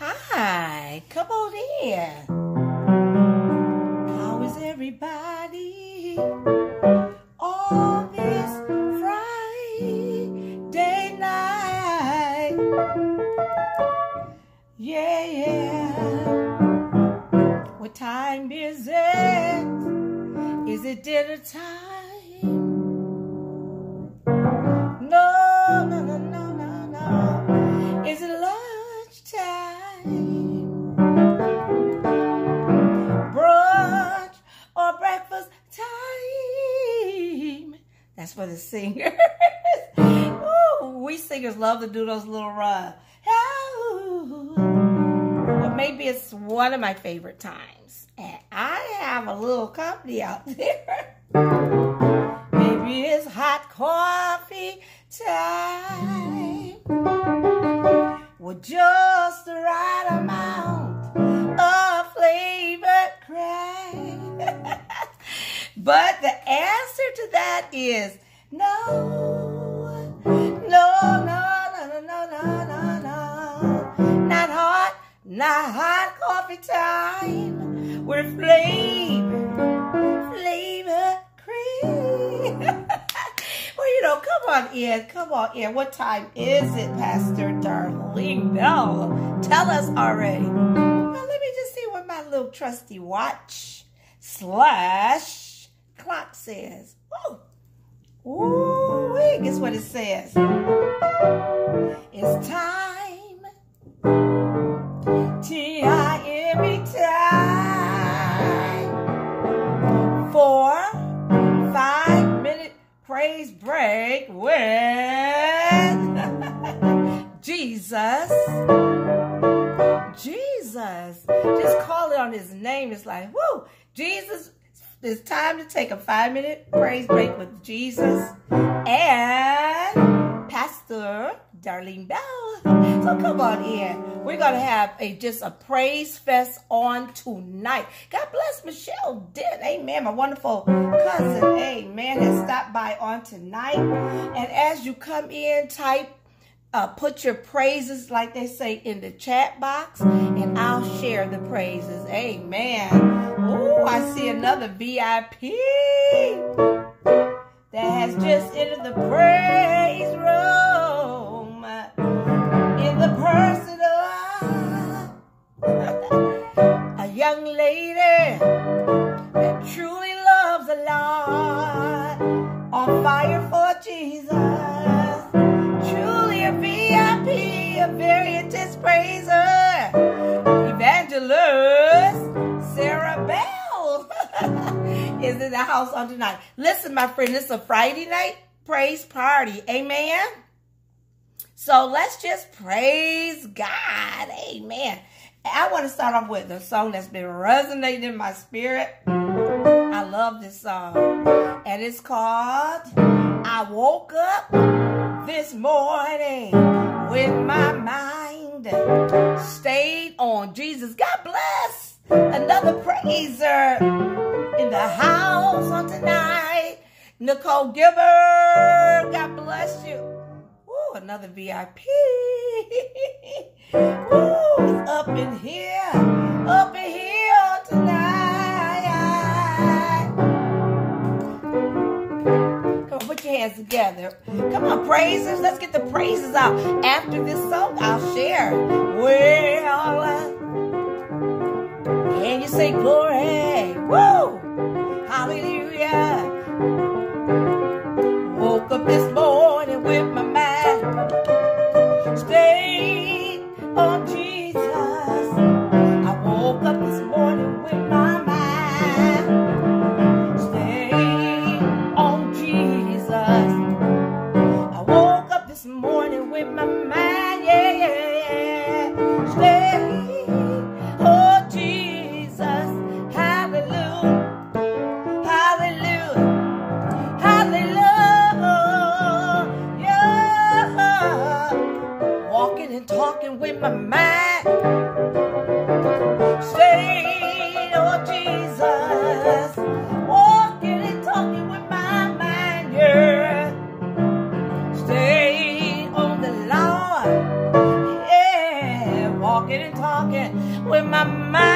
Hi, come on in. How is everybody on this Friday night? Yeah, yeah. What time is it? Is it dinner time? That's for the singers. Ooh, we singers love to do those little runs. Maybe it's one of my favorite times. And I have a little company out there. Maybe it's hot coffee time. With just the right amount oh, but the answer to that is no. No, no, no, no, no, no, no, no. Not hot, not hot coffee time. With flavor, flavor cream. well, you know, come on in, come on in. What time is it, Pastor Darlene Bell? Tell us already. Well, let me just see what my little trusty watch slash clock says. Oh, ooh, wait, guess what it says? It's time. T-I-M-E time. For five minute praise break with Jesus. Jesus. Just call it on his name. It's like, whoo, Jesus. It's time to take a five minute praise break with Jesus and Pastor Darlene Bell. So come on in. We're going to have a just a praise fest on tonight. God bless Michelle Dent. Amen. My wonderful cousin, amen, has stopped by on tonight. And as you come in, type uh, put your praises, like they say, in the chat box, and I'll share the praises. Amen. Oh, I see another VIP that has just entered the praise room. In the person of a young lady that truly loves the Lord, on fire is in the house on tonight. Listen, my friend, it's a Friday night praise party. Amen. So let's just praise God. Amen. I want to start off with a song that's been resonating in my spirit. I love this song. And it's called I Woke Up This Morning with My Mind Stayed on Jesus. God bless. Another praiser in the house on tonight. Nicole Gilbert, God bless you. Ooh, another VIP. Ooh, up in here. Up in here tonight. Come on, put your hands together. Come on, praisers. Let's get the praises out. After this song, I'll share. Well, can you say glory? Woo! Hallelujah. Woke up this morning with my mind with my mind. Stay, oh Jesus. Walking and talking with my mind, yeah. Stay on the Lord. Yeah. walking and talking with my mind,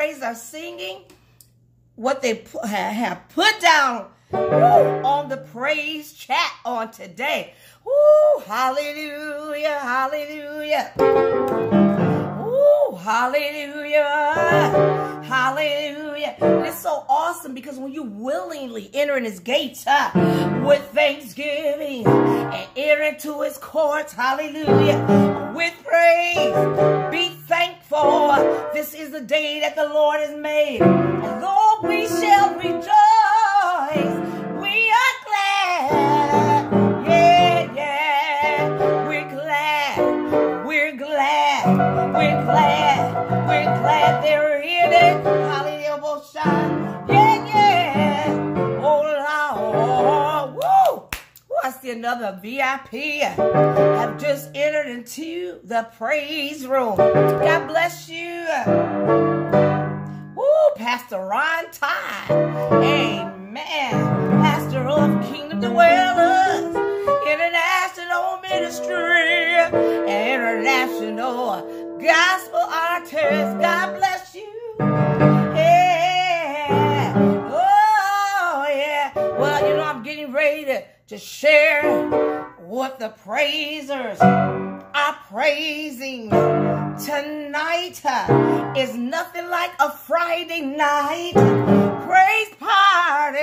praise are singing. What they have put down on the praise chat on today. Woo! Hallelujah. Hallelujah. Hallelujah. Hallelujah. it's so awesome because when you willingly enter in his gates uh, with thanksgiving and enter into his courts, hallelujah, with praise, be thankful. This is the day that the Lord has made. And Lord, we shall rejoice. Glad. They're in it. Hallelujah. Yeah, yeah. Oh, Lord. Woo. Woo. I see another VIP I've just entered into the praise room. God bless you. Woo, Pastor Ron Ty. Amen. Pastor of Kingdom Dwellers. International Ministry. International Gospel Artist. God bless you. Yeah. Oh, yeah. Well, you know, I'm getting ready to, to share what the praisers are praising tonight uh, is nothing like a Friday night praise party.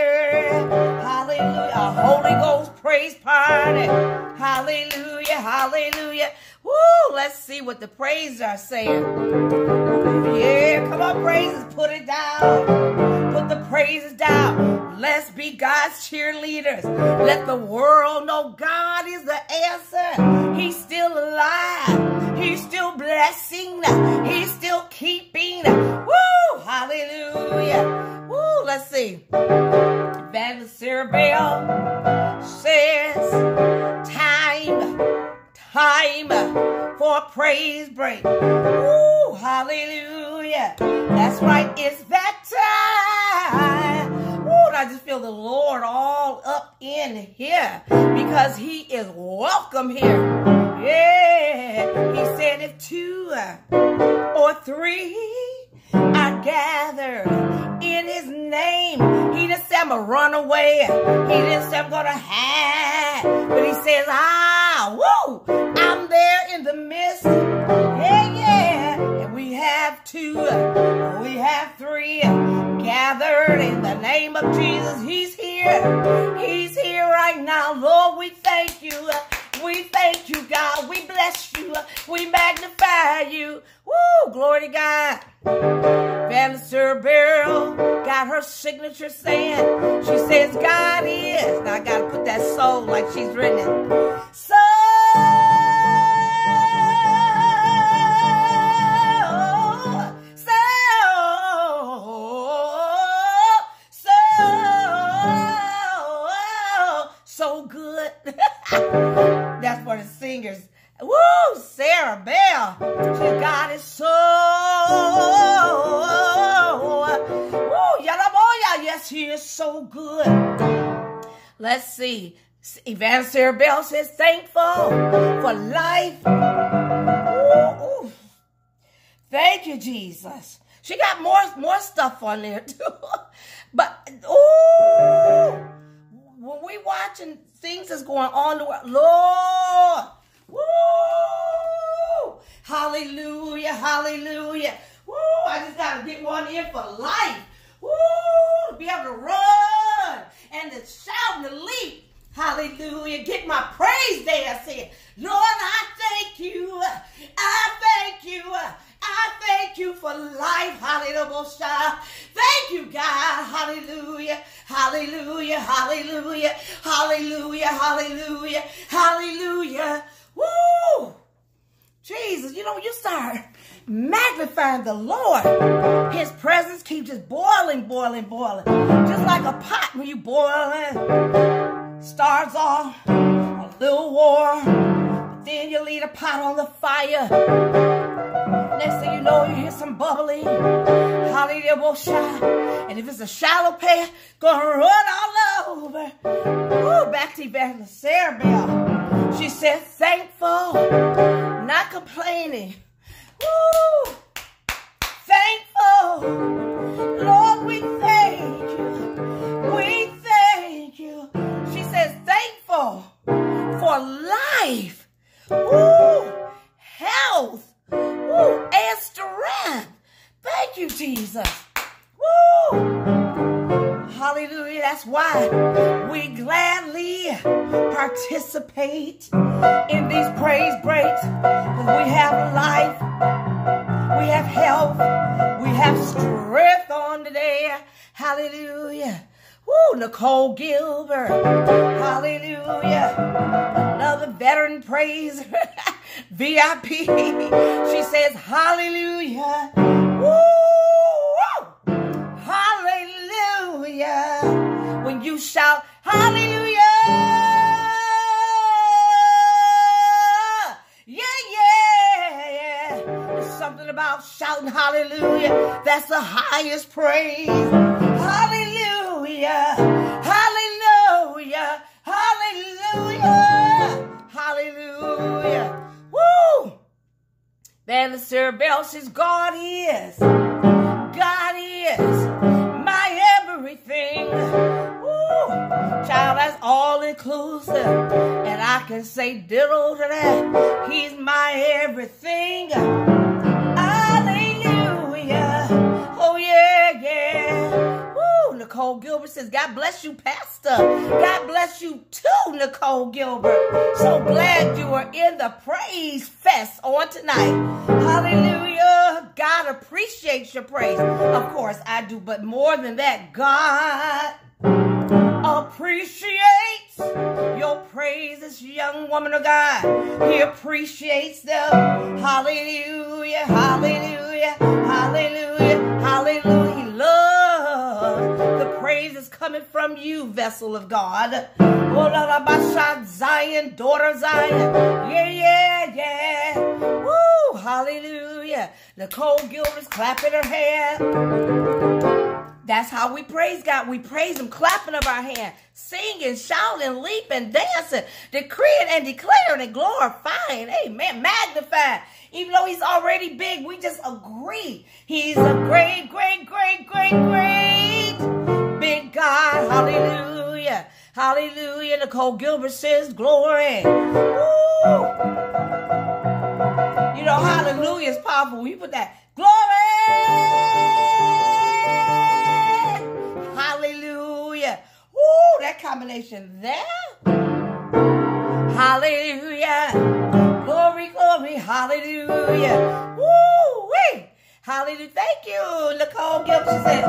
Hallelujah. Holy Ghost praise party. Hallelujah. Hallelujah. Woo, let's see what the praisers are saying. Yeah, come on, praises, put it down. Praises down. Let's be God's cheerleaders. Let the world know God is the answer. He's still alive. He's still blessing. He's still keeping. Woo, hallelujah. Woo, let's see. Evangelist Sarah Bell says, time time for praise break. Ooh, hallelujah. That's right. It's that feel the Lord all up in here because he is welcome here. Yeah. He said if two or three are gathered in his name. He didn't say I'm a runaway. He didn't say I'm gonna hide. But he says, ah, woo, I'm there in the midst. Yeah, yeah. And we have two, we have three gathered in the name of Jesus. He's here. He's here right now. Lord, we thank you. We thank you, God. We bless you. We magnify you. Woo, glory to God. Vanessa Beryl got her signature saying, she says, God is. Now I got to put that soul like she's written it. So, good. That's for the singers. Woo, Sarah Bell. She got it so. Woo, Yalaboya. Yes, he is so good. Let's see. Evangelist Sarah Bell says, thankful for life. Ooh, ooh. Thank you, Jesus. She got more more stuff on there too. but ooh, when we watching things that's going on, the Lord, woo, hallelujah, hallelujah, woo. I just gotta get one in for life, woo, to be able to run and to shout and to leap. Hallelujah. Get my praise there. I said, Lord, I thank you. I thank you. I thank you for life. Hallelujah. Thank you, God. Hallelujah. Hallelujah. Hallelujah. Hallelujah. Hallelujah. Hallelujah. Woo! Jesus, you know, you start magnifying the Lord. His presence keeps just boiling, boiling, boiling. Just like a pot when you boil it. Starts off a little warm, but then you leave the pot on the fire. And if it's a shallow path, gonna run all over. Woo, back to Evangelist Sarah Bell. She said, thankful, not complaining. Woo, thankful. Lord, we thank you. We thank you. She says, thankful for life. Woo, health. Woo, and strength. Thank you, Jesus. Woo! Hallelujah. That's why we gladly participate in these praise breaks. We have life. We have health. We have strength on today. Hallelujah. Woo, Nicole Gilbert. Hallelujah. Another veteran praise VIP. She says, Hallelujah. Woo! Hallelujah. When you shout, Hallelujah. Something about shouting hallelujah. That's the highest praise. Hallelujah. Hallelujah. Hallelujah. Hallelujah. Woo! Then Sarah Bell says, God is. God is my everything. Woo! Child, that's all inclusive. And I can say ditto to that. He's my everything. Hallelujah. Oh, yeah, yeah. Nicole Gilbert says, God bless you, Pastor. God bless you too, Nicole Gilbert. So glad you are in the praise fest on tonight. Hallelujah. God appreciates your praise. Of course, I do. But more than that, God appreciates your praises, young woman of God. He appreciates them. Hallelujah, hallelujah, hallelujah, hallelujah. He is coming from you, vessel of God. Oh, Zion, daughter Zion. Yeah, yeah, yeah. Woo, hallelujah. Nicole Gilbert's clapping her hand. That's how we praise God. We praise Him, clapping of our hand, singing, shouting, leaping, dancing, decreeing and declaring and glorifying. Amen. Magnifying. Even though He's already big, we just agree. He's a great, great, great, great, great big God. Hallelujah. Hallelujah. Nicole Gilbert says, Glory. Woo. You know, hallelujah is powerful. We put that glory. Hallelujah. Woo, that combination there. Hallelujah. Glory, glory, hallelujah. Woo. Hallelujah. Thank you, Nicole Gilbert. She said,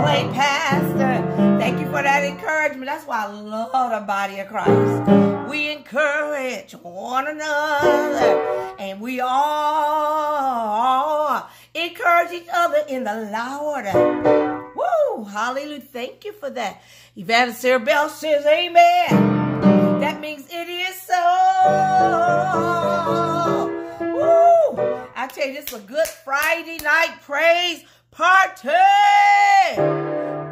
play pastor. Thank you for that encouragement. That's why I love the body of Christ. We encourage one another. And we all encourage each other in the Lord. Woo! Hallelujah. Thank you for that. Evangelist Sarah Bell says, Amen. That means it is so. Tell you, this is a good Friday night praise party.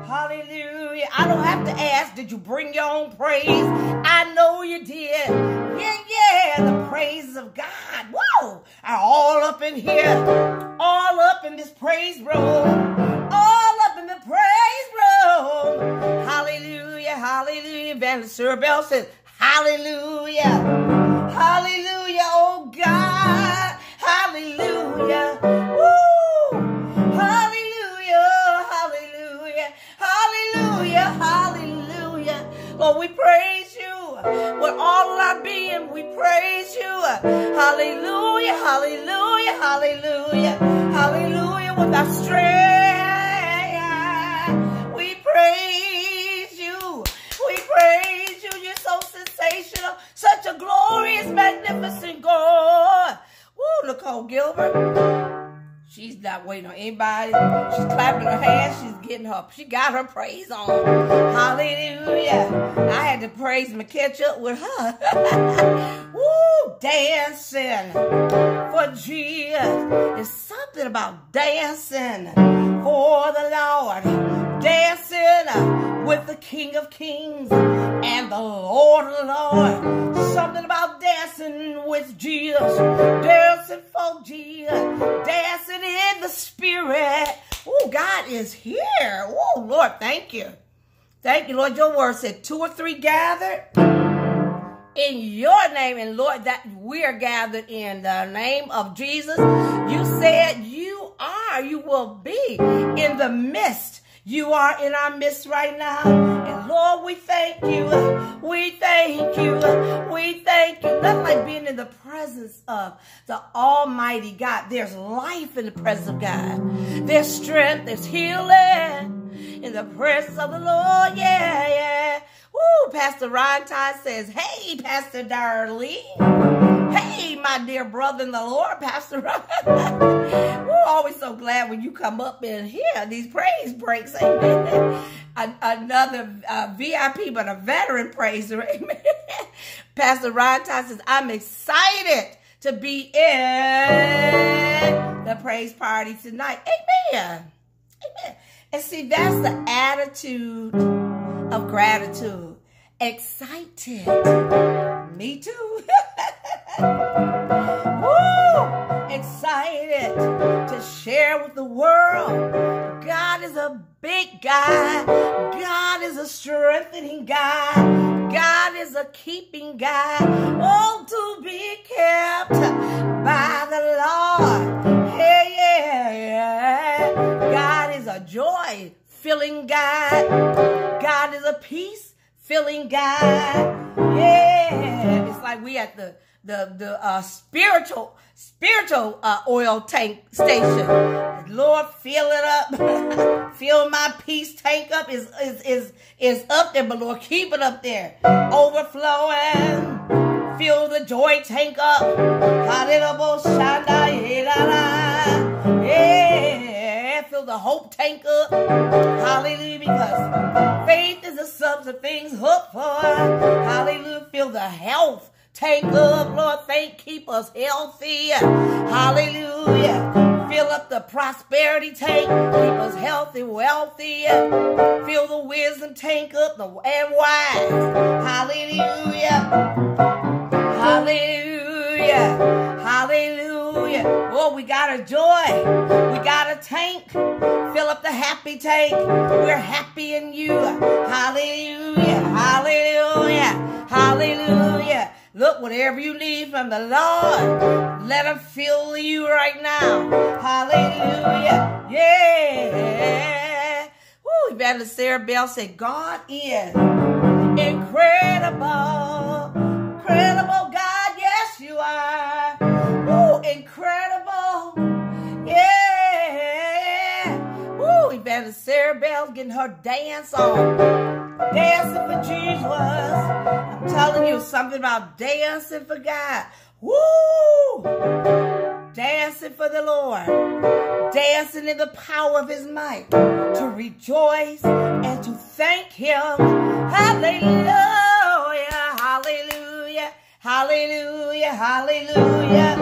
Hallelujah. I don't have to ask, did you bring your own praise? I know you did. Yeah, yeah, the praises of God, whoa, are all up in here. All up in this praise room. All up in the praise room. Hallelujah, hallelujah. Evangelist Sarah Bell says, hallelujah. Hallelujah, oh God. Hallelujah. Woo! Hallelujah. Hallelujah. Hallelujah. Hallelujah. Lord, we praise you. With all our being, we praise you. Hallelujah. Hallelujah. Hallelujah. Hallelujah. With our strength, we praise you. We praise you. You're so sensational. Such a glorious, magnificent God. Woo, Nicole Gilbert. She's not waiting on anybody. She's clapping her hands. She's getting her. She got her praise on. Hallelujah. I had to praise and catch up with her. Woo, dancing for Jesus. It's something about dancing for the Lord. Dancing with the King of Kings and the Lord of Lord. Something about dancing with Jesus. Dancing for Jesus. Dancing in the Spirit. Oh, God is here. Oh, Lord, thank you. Thank you, Lord. Your word said two or three gathered in your name. And Lord, that we are gathered in the name of Jesus. You said you are, you will be in the midst. You are in our midst right now. And Lord, we thank you. We thank you. We thank you. Nothing like being in the presence of the Almighty God. There's life in the presence of God. There's strength. There's healing in the presence of the Lord. Yeah, yeah. Woo, Pastor Ron Todd says, hey, Pastor Darlene. Hey, my dear brother in the Lord, Pastor. We're always so glad when you come up and hear these praise breaks. Amen. Another uh, VIP, but a veteran praiser. Amen. Pastor Ron Todd says, I'm excited to be in the praise party tonight. Amen. Amen. And see, that's the attitude of gratitude. Excited. Me too. Woo! Excited to share with the world. God is a big guy. God is a strengthening God. God is a keeping guy. Oh, to be kept by the Lord. Hey, yeah, yeah. God is a joy filling God. God is a peace filling God. Yeah. It's like we at the the the uh, spiritual spiritual uh, oil tank station. Lord, fill it up. fill my peace tank up. Is is is is up there, but Lord, keep it up there, overflowing. Fill the joy tank up. Yeah, fill the hope tank up. Hallelujah, because faith is the substance of things hoped for. Hallelujah, fill the health Take up, Lord. Thank, keep us healthy. Hallelujah. Fill up the prosperity tank. Keep us healthy, wealthy. Fill the wisdom tank up the and wise. Hallelujah. Hallelujah. Hallelujah. Oh, we got a joy. We got a tank. Fill up the happy tank. We're happy in you. Hallelujah. Hallelujah. Hallelujah. Look, whatever you need from the Lord, let him fill you right now. Hallelujah. Yeah. Woo, Evangelist Sarah Bell said, God is incredible. Incredible God, yes you are. Woo, incredible. Yeah. Woo, Evangelist Sarah Bell getting her dance on dancing for Jesus. I'm telling you something about dancing for God. Woo! Dancing for the Lord. Dancing in the power of his might. To rejoice and to thank him. Hallelujah. Hallelujah. Hallelujah. Hallelujah.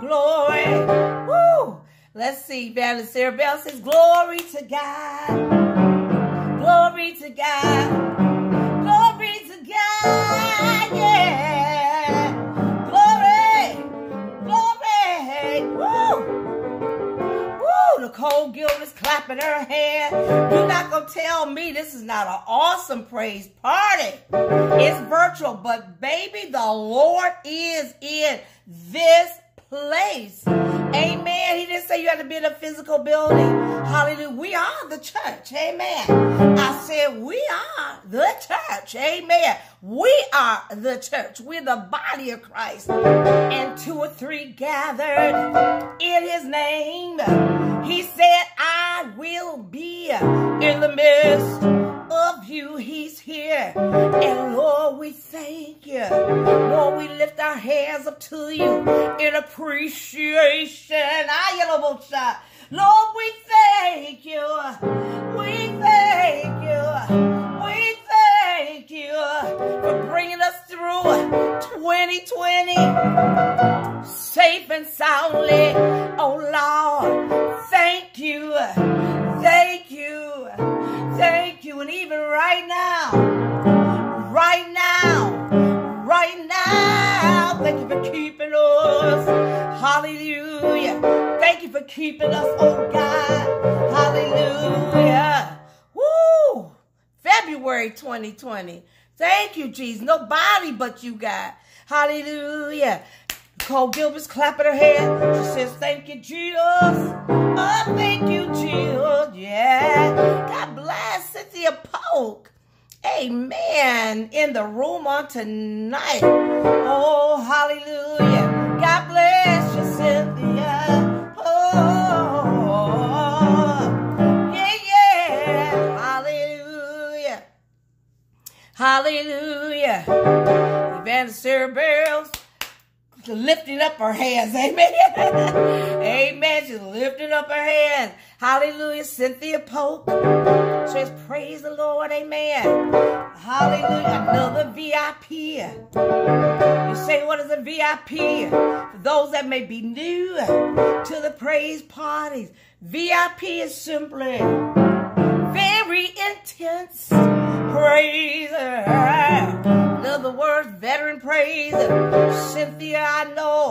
Glory. Woo! Let's see. Valerie Sarah Bell says, Glory to God. Glory to God. Nicole Gill is clapping her hands. You're not going to tell me this is not an awesome praise party. It's virtual, but baby, the Lord is in this place. Amen. He didn't say you had to be in a physical building. Hallelujah. We are the church. Amen. I said we are the church. Amen. We are the church. We're the body of Christ. And two or three gathered in his name. He said, I will be in the midst of you. He's here. And Lord, we thank you. Lord, we lift our hands up to you in appreciation. Ah, Lord, we thank you. We thank you. We thank you for bringing us through 2020 safe and soundly. Keeping us, oh God. Hallelujah. Woo! February 2020. Thank you, Jesus. Nobody but you, God. Hallelujah. Nicole Gilbert's clapping her hands. She says, Thank you, Jesus. Oh, thank you, Jesus. Yeah. God bless Cynthia Polk. Amen. In the room on tonight. Oh, hallelujah. God bless you, Cynthia. Hallelujah. Evangelist Sarah Barrels lifting up her hands. Amen. Amen. She's lifting up her hands. Hallelujah. Cynthia Polk says, Praise the Lord. Amen. Hallelujah. Another VIP. You say, What is a VIP? For those that may be new to the praise parties, VIP is simply very intense praiser. In other words, veteran praiser. Cynthia, I know,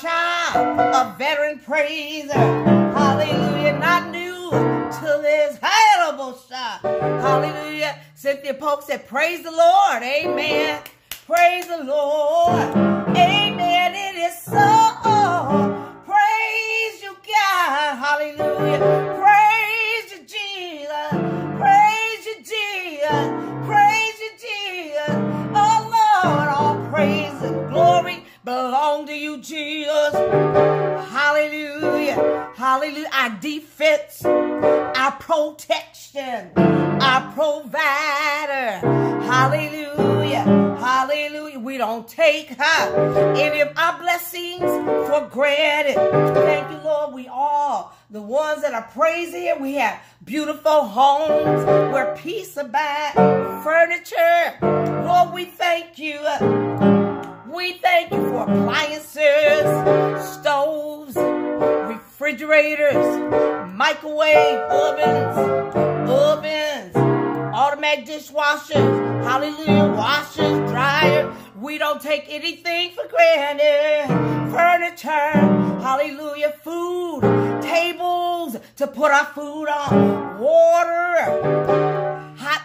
child, a veteran praiser. Hallelujah, not new to this. Hallelujah. Hallelujah. Cynthia Polk said, Praise the Lord. Amen. Praise the Lord. Amen. It is so. Praise you, God. Hallelujah. Praise Praise you, Jesus. Oh, Lord, all praise and glory belong to you, Jesus. Hallelujah. Hallelujah. Our defense, our protection, our provider. Hallelujah. Hallelujah. We don't take huh, any of our blessings for granted. Thank you, Lord. We all, the ones that are praising we have beautiful homes where peace abides, furniture. Lord, we thank you. We thank you appliances, stoves, refrigerators, microwave ovens, ovens, automatic dishwashers, hallelujah, washers, dryer. We don't take anything for granted. Furniture, hallelujah, food, tables to put our food on, water,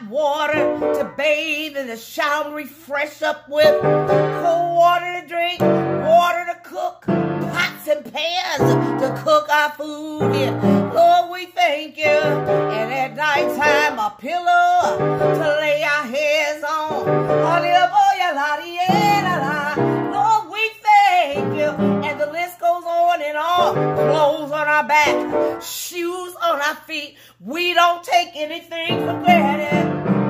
water to bathe in the shower, refresh up with, cold water to drink, water to cook, pots and pans to cook our food in. Lord, we thank you. And at nighttime, a pillow to lay our heads on. And the list goes on and on. Clothes on our back, shoes on our feet. We don't take anything for granted.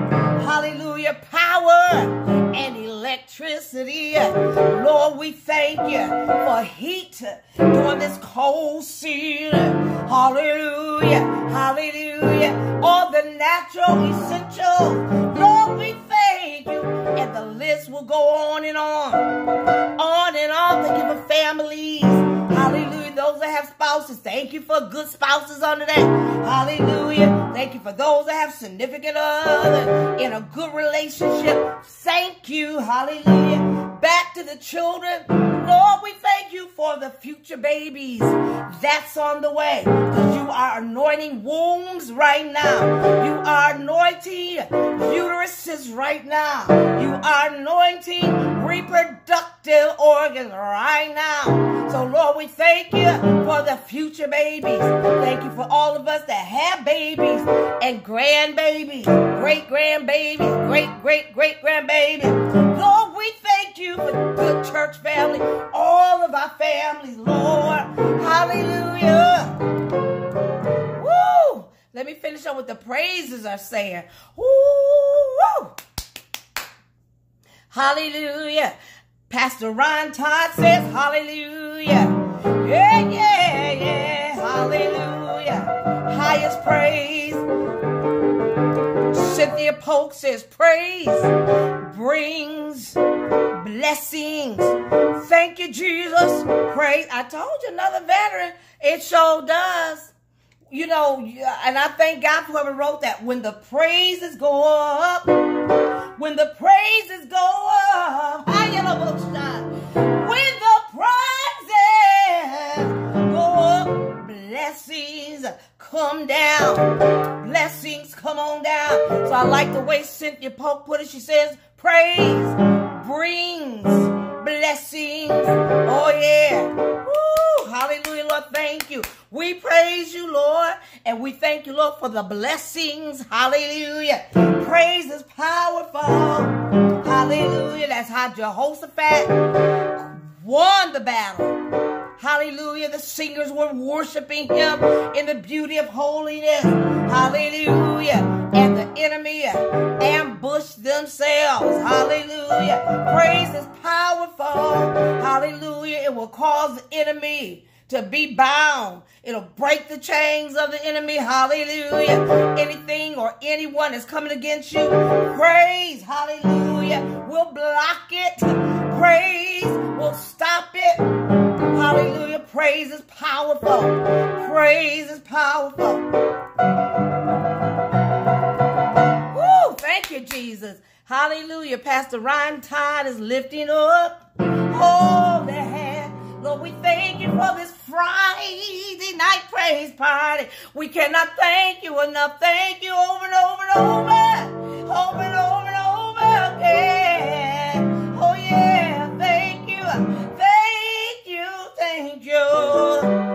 Hallelujah. Power and electricity. Lord, we thank you for heat during this cold season. Hallelujah. Hallelujah. All the natural essentials. Lord, we thank you. And the list will go on and on. On and on. Thank you for families. Have spouses, thank you for good spouses under that. Hallelujah. Thank you for those that have significant other in a good relationship. Thank you. Hallelujah. Back to the children. Lord, we thank you for the future babies. That's on the way. You are anointing wombs right now. You are anointing uteruses right now. You are anointing reproductive organs right now. So, Lord, we thank you for the future babies. Thank you for all of us that have babies and grandbabies, great grandbabies, great great great grandbabies. Lord, we thank you for good church family, all of our families, Lord. Hallelujah. Woo! Let me finish up what the praises are saying. Woo! Hallelujah. Pastor Ron Todd says, Hallelujah. Yeah, yeah, yeah. Hallelujah. highest praise. Cynthia Polk says, Praise brings blessings. Thank you, Jesus. Praise. I told you, another veteran. It sure does. You know, and I thank God for whoever wrote that. When the praises go up, when the praises go up, when the praises go up, blessings come down. Blessings come on down. So I like the way Cynthia Polk put it. She says, praise brings blessings. Oh, yeah. Woo, hallelujah, Lord. Thank you. We praise you, Lord, and we thank you, Lord, for the blessings. Hallelujah. Praise is powerful. Hallelujah. That's how Jehoshaphat won the battle. Hallelujah. The singers were worshiping him in the beauty of holiness. Hallelujah. And the enemy ambushed themselves. Hallelujah. Praise is powerful. Hallelujah. It will cause the enemy to be bound. It'll break the chains of the enemy. Hallelujah. Anything or anyone that's coming against you, praise. Hallelujah. We'll block it. Praise We'll stop it. Hallelujah. Praise is powerful. Praise is powerful. Woo! Thank you, Jesus. Hallelujah. Pastor Ryan Todd is lifting up. Oh, the hand. Lord, we thank you for this Friday night praise party. We cannot thank you enough. Thank you over and over and over. Over and over and over again. You.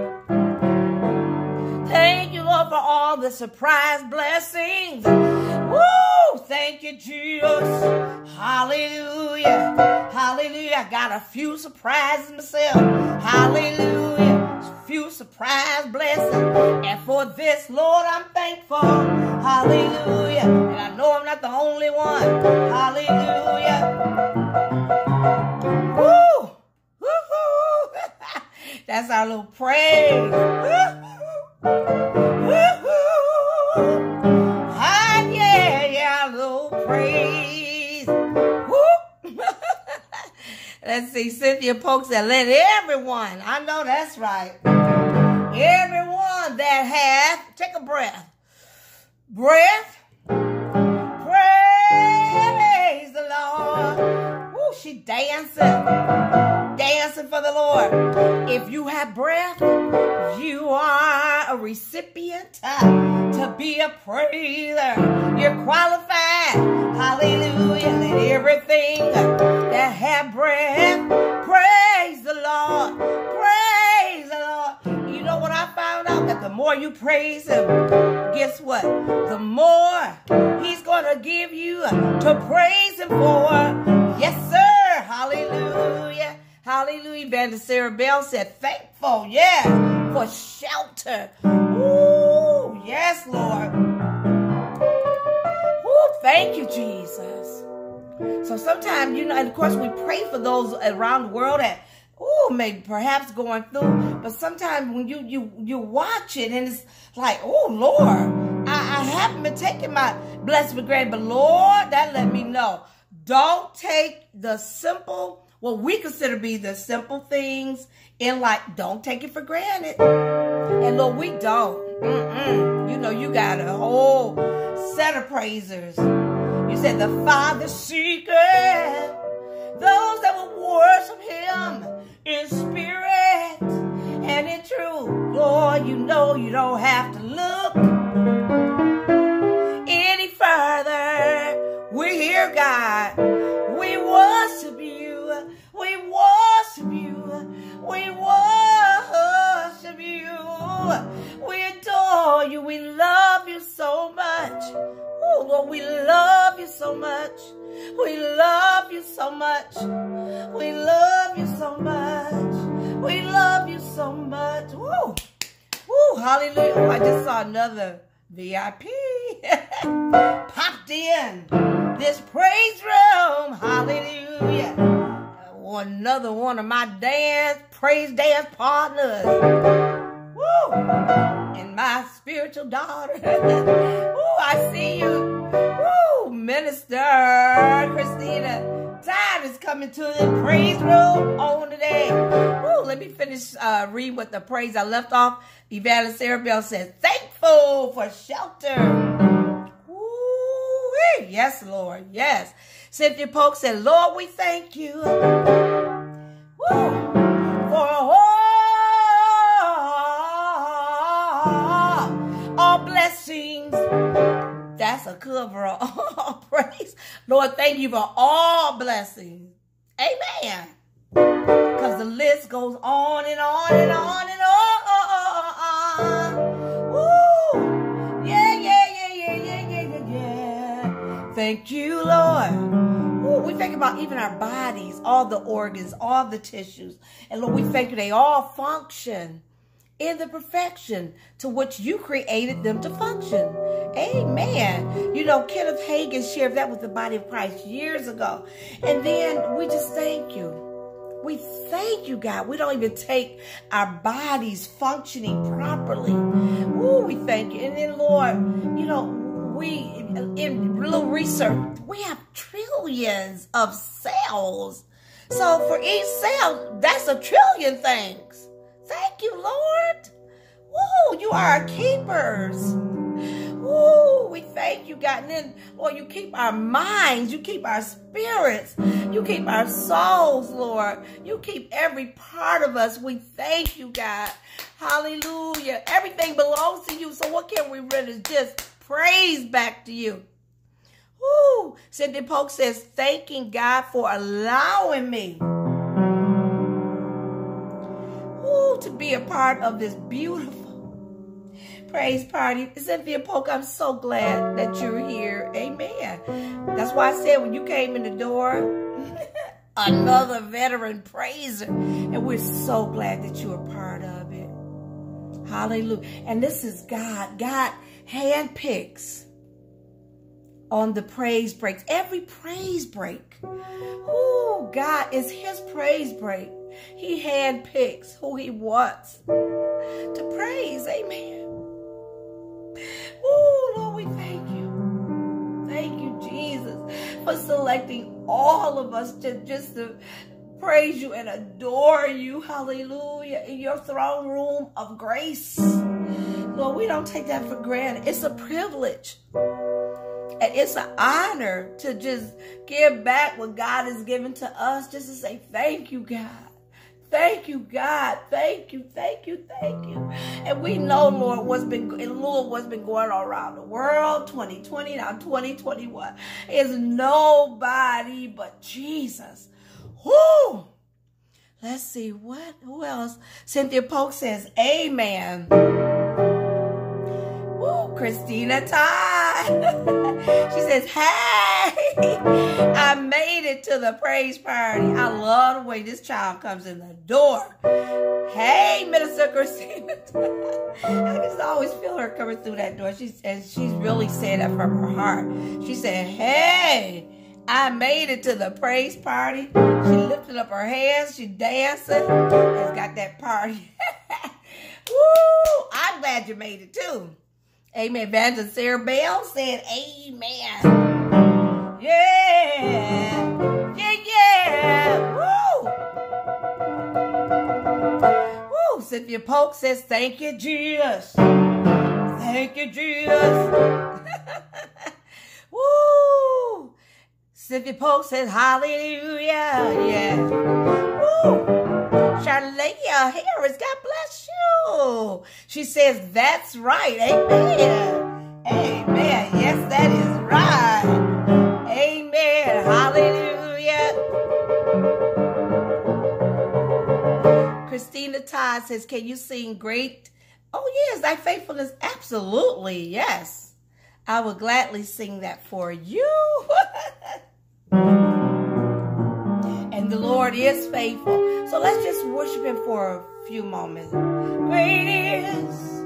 Thank you, Lord, for all the surprise blessings. Woo! Thank you, Jesus. Hallelujah. Hallelujah. I got a few surprises myself. Hallelujah. A few surprise blessings. And for this, Lord, I'm thankful. Hallelujah. And I know I'm not the only one. Hallelujah. That's our little praise. Ah, yeah, yeah, little praise. Let's see, Cynthia Polk said, let everyone, I know that's right, everyone that hath, take a breath, breath, She dancing, dancing for the Lord. If you have breath, you are a recipient uh, to be a praiser. You're qualified. Hallelujah. Let everything that have breath praise the Lord. The more you praise Him, guess what? The more He's going to give you to praise Him for. Yes, sir. Hallelujah. Hallelujah. Evangelist Sarah Bell said, thankful, yeah, for shelter. Ooh, yes, Lord. Ooh, thank you, Jesus. So sometimes, you know, and of course we pray for those around the world that, ooh, maybe perhaps going through. But sometimes when you you you watch it and it's like, oh Lord, I, I haven't been taking my blessing for granted, but Lord, that let me know. Don't take the simple what we consider to be the simple things in life. Don't take it for granted. And Lord, we don't. Mm-mm. You know, you got a whole set of praisers. You said the Father seeketh those that will worship him in spirit and in truth. Lord, you know you don't have to look any further. We're here, God. We worship you. We worship you. We worship. We adore you. We love you so much. Oh, Lord, we love you so much. We love you so much. We love you so much. We love you so much. Woo. Woo, hallelujah. I just saw another VIP. Popped in this praise room. Hallelujah. Another one of my dance, praise dance partners. Woo! In my spiritual daughter. Ooh, I see you. Ooh, Minister Christina. Time is coming to the praise room on today. Ooh, let me finish uh, read what the praise I left off. Evangelist Sarah Bell says, thankful for shelter. Ooh, yes, Lord, yes. Cynthia Polk said, Lord, we thank you. Cover of all praise. Lord, thank you for all blessings. Amen. Because the list goes on and on and on and on. Woo! Yeah, yeah, yeah, yeah, yeah, yeah, yeah, yeah. Thank you, Lord. Ooh, we think about even our bodies, all the organs, all the tissues. And Lord, we thank you they all function in the perfection to which you created them to function. Amen. You know, Kenneth Hagin shared that with the body of Christ years ago. And then we just thank you. We thank you, God. We don't even take our bodies functioning properly. Ooh, we thank you. And then, Lord, you know, we, in little research, we have trillions of cells. So for each cell, that's a trillion things. Thank you, Lord. Woo, you are our keepers. Woo, we thank you, God. And then, Lord, you keep our minds, you keep our spirits, you keep our souls, Lord. You keep every part of us. We thank you, God. Hallelujah. Everything belongs to you. So what can we really just praise back to you? Woo. Cindy Polk says, thanking God for allowing me to be a part of this beautiful praise party. Cynthia Polk, I'm so glad that you're here. Amen. That's why I said when you came in the door, another veteran praiser. And we're so glad that you're a part of it. Hallelujah. And this is God. God handpicks on the praise breaks. Every praise break. Oh, God is his praise break. He handpicks who he wants to praise. Amen. Oh, Lord, we thank you. Thank you, Jesus, for selecting all of us to just to praise you and adore you. Hallelujah. In your throne room of grace. Lord, we don't take that for granted. It's a privilege. And it's an honor to just give back what God has given to us, just to say, thank you, God. Thank you, God. Thank you, thank you, thank you. And we know, Lord, what's been in Lord, what's been going on around the world, 2020, now 2021, is nobody but Jesus. Whoo! Let's see what who else? Cynthia Polk says, Amen. Woo, Christina Todd. she says, Hey, I made it to the praise party. I love the way this child comes in the door. Hey, Minister Christina. I just always feel her coming through that door. She says, she's really saying that from her heart. She said, Hey, I made it to the praise party. She lifted up her hands. She dancing. Has got that party. Woo! I'm glad you made it too. Amen. Evangelist Sarah Bell said, Amen. Yeah. Yeah, yeah. Woo. Woo. Cynthia Polk says, Thank you, Jesus. Thank you, Jesus. Woo. Cynthia Polk says, Hallelujah. Yeah. Woo. Charlea Harris, God bless you. She says, that's right. Amen. Amen. Yes, that is right. Amen. Hallelujah. Christina Todd says, can you sing great? Oh, yes, thy faithfulness. Absolutely. Yes. I will gladly sing that for you. the Lord is faithful. So let's just worship him for a few moments. Great is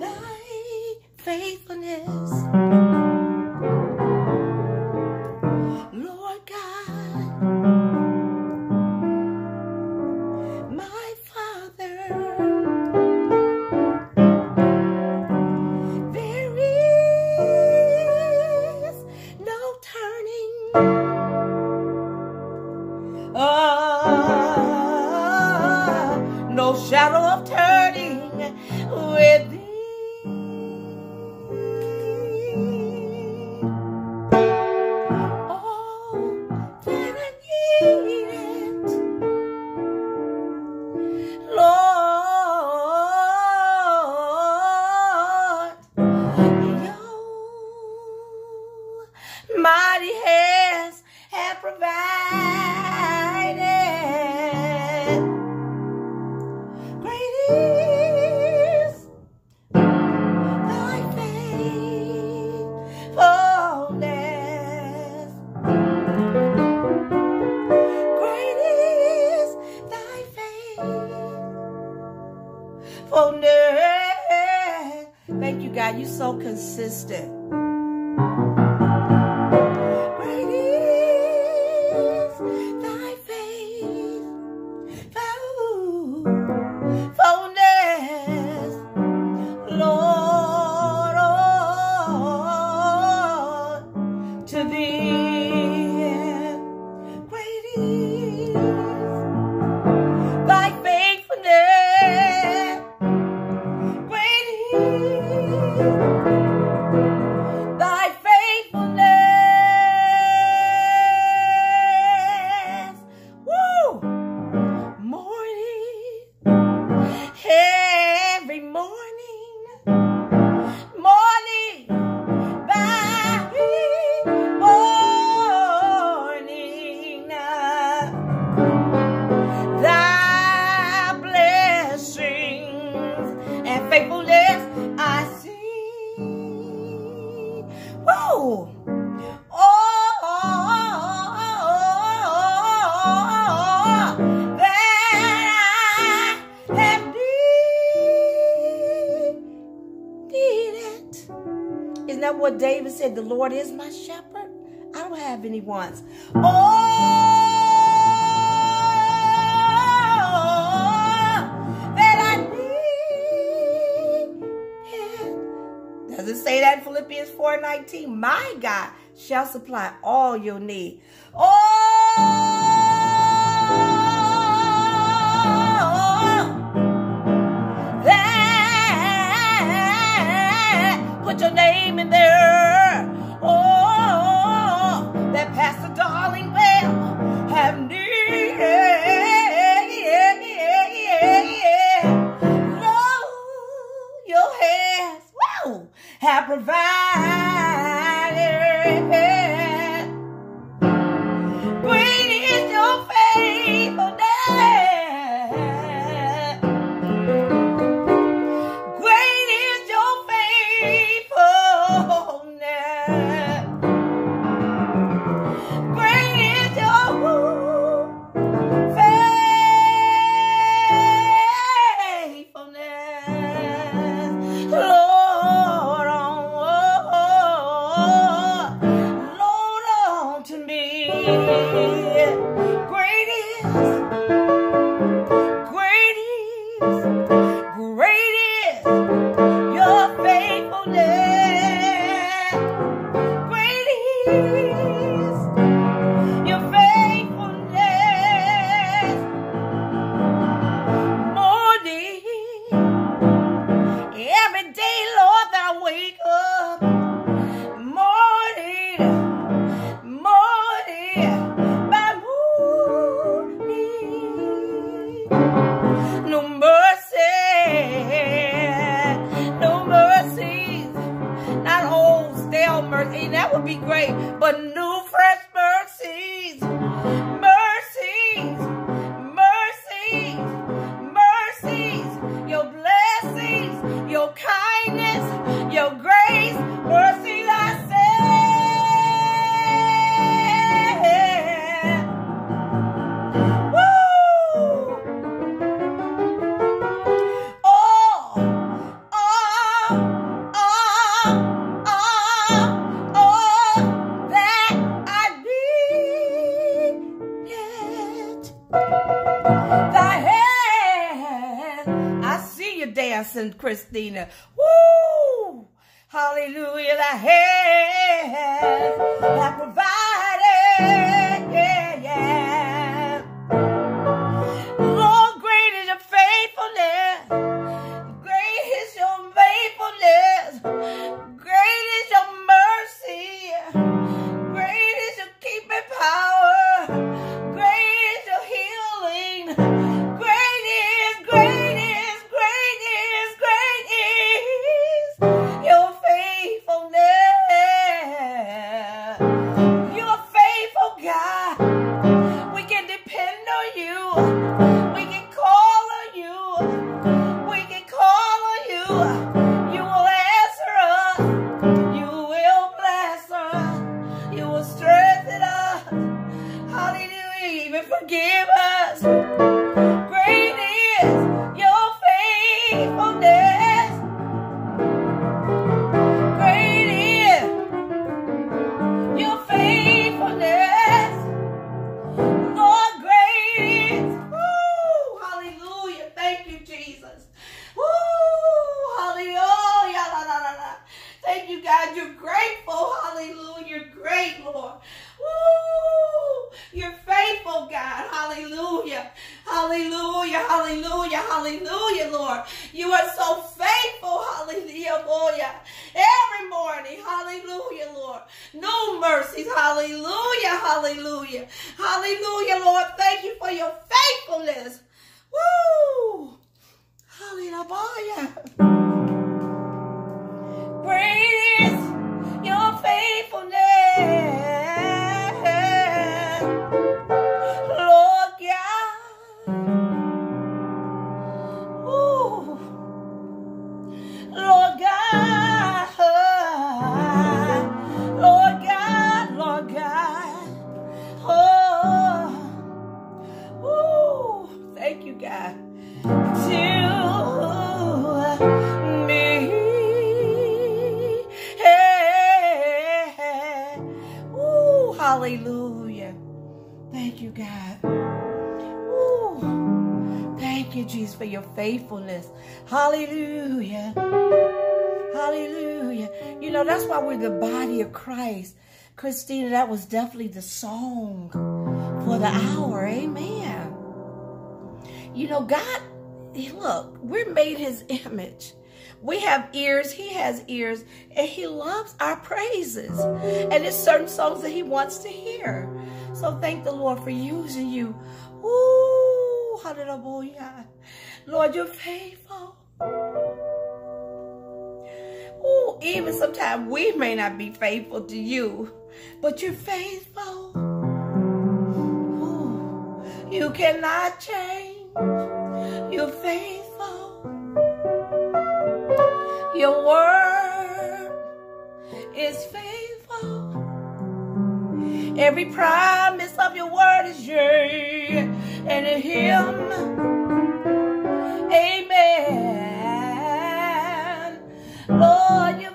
thy faithfulness. shadow said, The Lord is my shepherd. I don't have any wants. Oh! Does it say that in Philippians 4:19? My God shall supply all your need. Oh! Cristina. Christina, that was definitely the song for the hour. Amen. You know, God, look, we're made his image. We have ears, he has ears, and he loves our praises. And there's certain songs that he wants to hear. So thank the Lord for using you. Ooh, hallelujah. Lord, you're faithful. Even sometimes we may not be faithful to you, but you're faithful. Ooh, you cannot change. You're faithful. Your word is faithful. Every promise of your word is yea, and him, amen. Lord, you're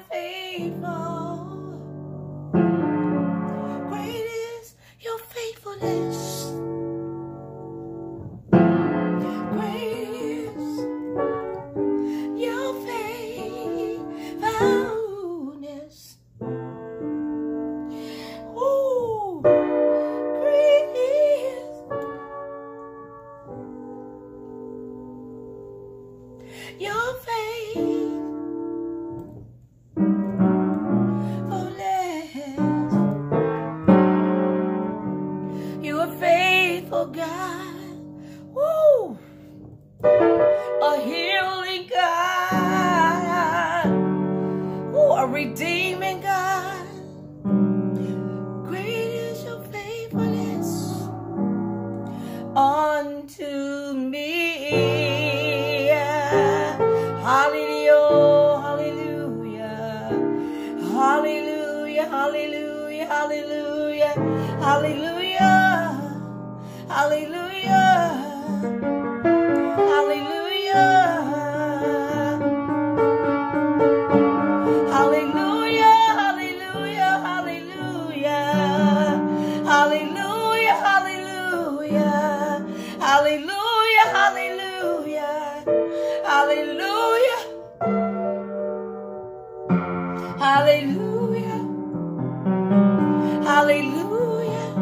Hallelujah.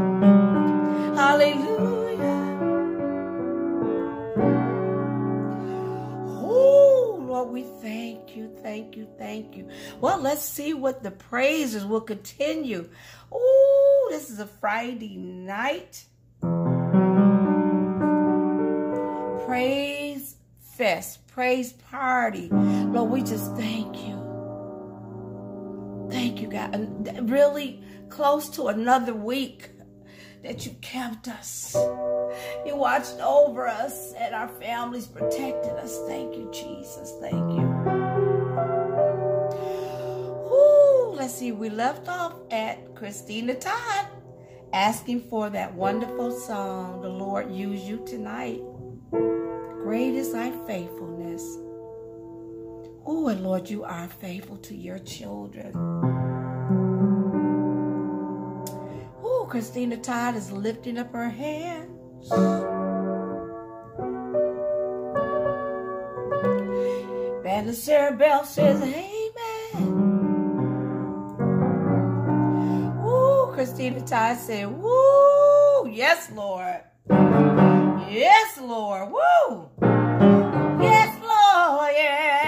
Hallelujah. Oh, Lord, we thank you, thank you, thank you. Well, let's see what the praises will continue. Oh, this is a Friday night. Praise fest, praise party. Lord, we just thank you. Thank you, God. And really close to another week that you kept us. You watched over us and our families protected us. Thank you, Jesus. Thank you. Ooh, let's see. We left off at Christina Todd asking for that wonderful song. The Lord use you tonight. Great is thy faithfulness. Oh, and Lord, you are faithful to your children. Christina Todd is lifting up her hands. Band Sarah Bell says, Amen. Christina Todd said, Woo! Yes, Lord. Yes, Lord. Woo! Yes, Lord. Yeah.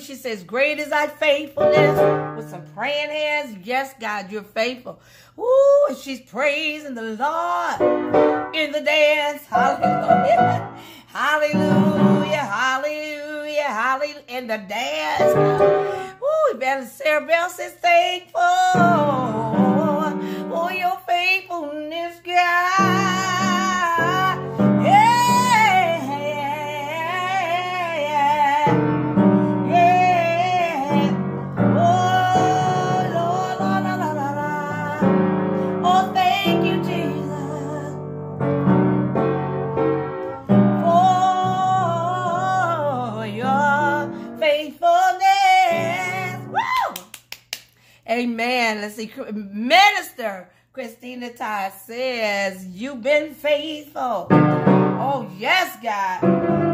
Hallelujah. She says, Great is thy faithfulness. With some praying hands. Yes, God, you're faithful. Woo! And she's praising the Lord in the dance. Hallelujah. Hallelujah. Hallelujah hallelujah, and the dance. Ooh, better Sarah Bell says thankful for your faithfulness, God. Amen. Let's see. Minister Christina Todd says, You've been faithful. Oh, yes, God.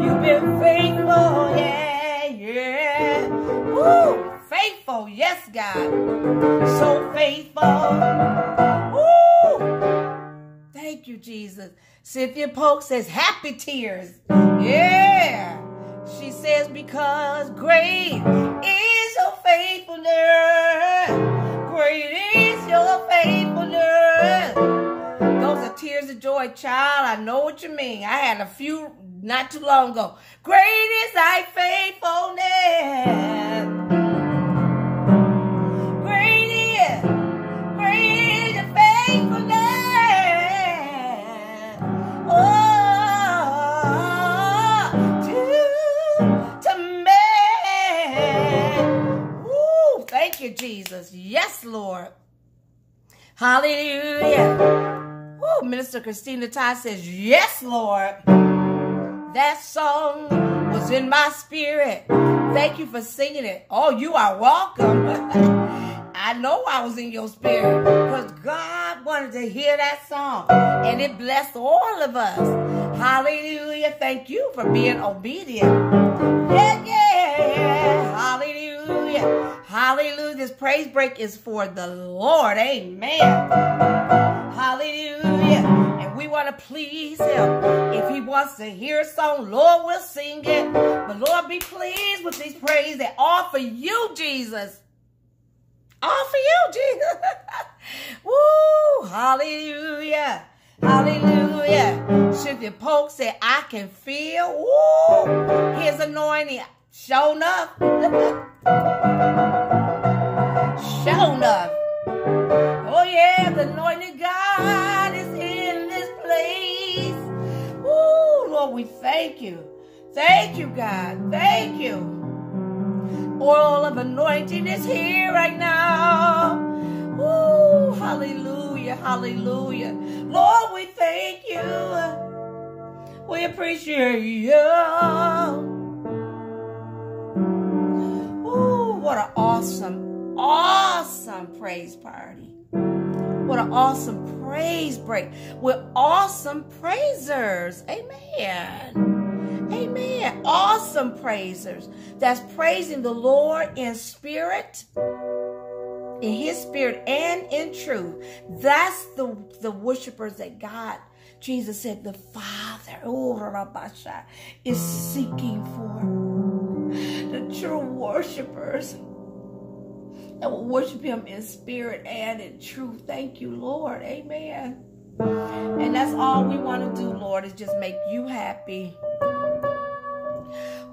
You've been faithful. Yeah, yeah. Woo! Faithful. Yes, God. So faithful. Woo! Thank you, Jesus. Cynthia Polk says, Happy tears. Yeah. She says, Because great is your faithfulness. Great is your faithfulness. Those are tears of joy, child. I know what you mean. I had a few not too long ago. Great is thy faithfulness. You, Jesus. Yes, Lord. Hallelujah. Woo, Minister Christina Ty says, Yes, Lord. That song was in my spirit. Thank you for singing it. Oh, you are welcome. I know I was in your spirit because God wanted to hear that song and it blessed all of us. Hallelujah. Thank you for being obedient. Yeah, yeah. Hallelujah. Hallelujah. This praise break is for the Lord. Amen. Hallelujah. And we want to please him. If he wants to hear a song, Lord we'll sing it. But Lord, be pleased with these praise that all for you, Jesus. All for you, Jesus. Woo! Hallelujah. Hallelujah. Cynthia Polk said, I can feel woo, his anointing. Shown up. Shown up. Oh, yeah, the anointed God is in this place. Woo, Lord, we thank you. Thank you, God. Thank you. Oil of anointing is here right now. Woo, hallelujah, hallelujah. Lord, we thank you. We appreciate you. What an awesome, awesome praise party. What an awesome praise break with awesome praisers. Amen. Amen. Awesome praisers that's praising the Lord in spirit, in his spirit and in truth. That's the, the worshipers that God, Jesus said, the Father, oh, is seeking for true worshipers that will worship him in spirit and in truth. Thank you, Lord. Amen. And that's all we want to do, Lord, is just make you happy.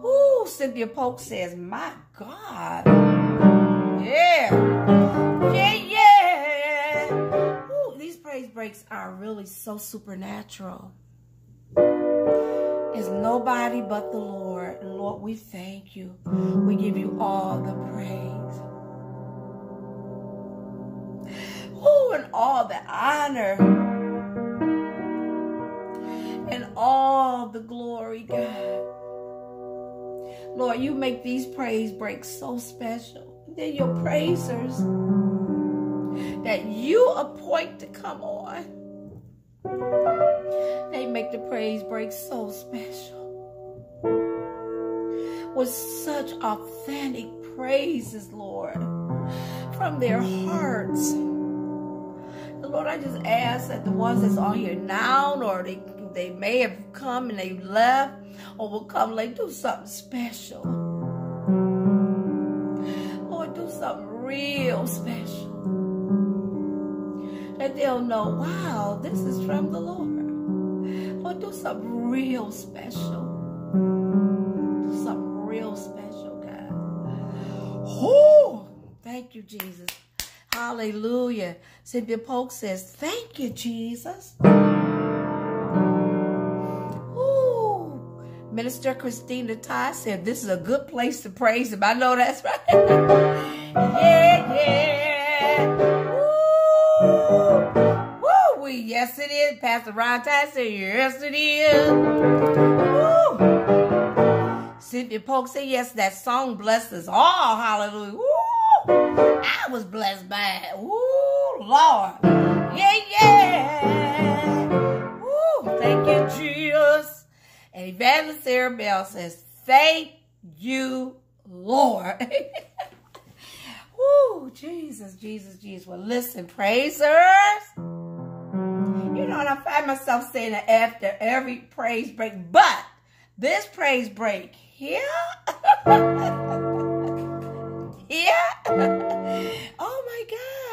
Ooh, Cynthia Polk says, my God. Yeah. Yeah, yeah. Ooh, these praise breaks are really so supernatural. Is nobody but the Lord. Lord, we thank you. We give you all the praise. Oh, and all the honor. And all the glory, God. Lord, you make these praise breaks so special. They're your praisers that you appoint to come on. They make the praise break so special. With such authentic praises, Lord, from their hearts. Lord, I just ask that the ones that's on here now, or they they may have come and they left, or will come like do something special. Lord, do something real special that they'll know, wow, this is from the Lord. Lord, do something real special. Do something real special, God. Oh, thank you, Jesus. Hallelujah. Cynthia Polk says, thank you, Jesus. Ooh. Minister Christina Ty said, this is a good place to praise him. I know that's right. yeah, yeah. Woo! Yes, it is. Pastor Ron Ty said, yes, it is. Woo! Cynthia Polk said, yes, that song blesses all. Hallelujah. Woo! I was blessed by it. Woo, Lord. Yeah, yeah. Woo, thank you, Jesus. And Evangelist Sarah Bell says, thank you, Lord. Woo, Jesus, Jesus, Jesus. Well, listen, praisers. I find myself saying that after every praise break, but this praise break here. Yeah. oh my